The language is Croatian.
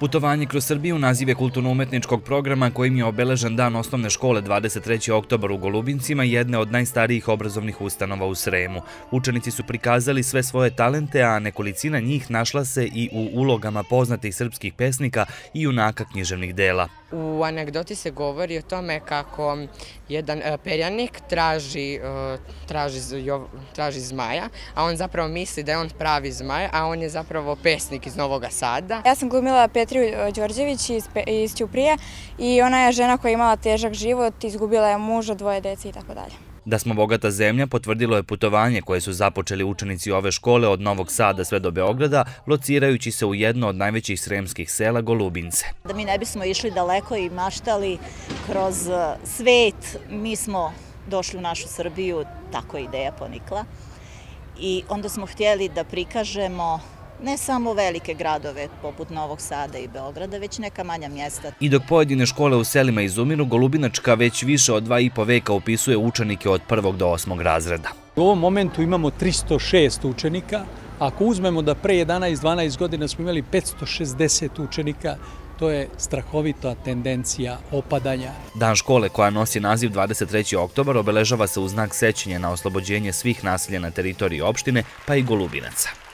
Putovanje kroz Srbiju naziv je kulturno-umetničkog programa kojim je obeležen dan osnovne škole 23. oktobar u Golubincima, jedne od najstarijih obrazovnih ustanova u Sremu. Učenici su prikazali sve svoje talente, a nekolicina njih našla se i u ulogama poznatih srpskih pesnika i junaka književnih dela. U anegdoti se govori o tome kako jedan e, perjanik traži, e, traži, traži zmaja, a on zapravo misli da je on pravi zmaj, a on je zapravo pesnik iz Novog Sada. Ja sam glumila Petriju e, Đorđević iz, iz Ćuprije i ona je žena koja je imala težak život, izgubila je muža, dvoje deci i tako dalje. Da smo bogata zemlja potvrdilo je putovanje koje su započeli učenici ove škole od Novog Sada sve do Beograda, locirajući se u jedno od najvećih sremskih sela Golubince. Da mi ne bismo išli daleko i maštali kroz e, svet, mi smo došli u našu Srbiju, tako je ideja ponikla. I onda smo htjeli da prikažemo ne samo velike gradove poput Novog Sada i Beograda, već neka manja mjesta. I dok pojedine škole u selima izumiru, Golubinačka već više od dva i po veka upisuje učenike od prvog do osmog razreda. U ovom momentu imamo 306 učenika. Ako uzmemo da pre 11-12 godina smo imali 560 učenika, to je strahovita tendencija opadanja. Dan škole koja nosi naziv 23. oktobar obeležava se u znak sećenja na oslobođenje svih nasilja na teritoriji opštine, pa i Golubinaca.